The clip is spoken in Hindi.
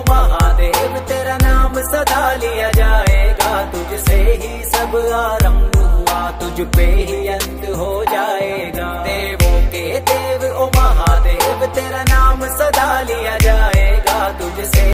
महादेव, तेरा नाम सदा लिया जाएगा। तुझसे ही सब आरंभ हुआ, तुझ पे ही अंत हो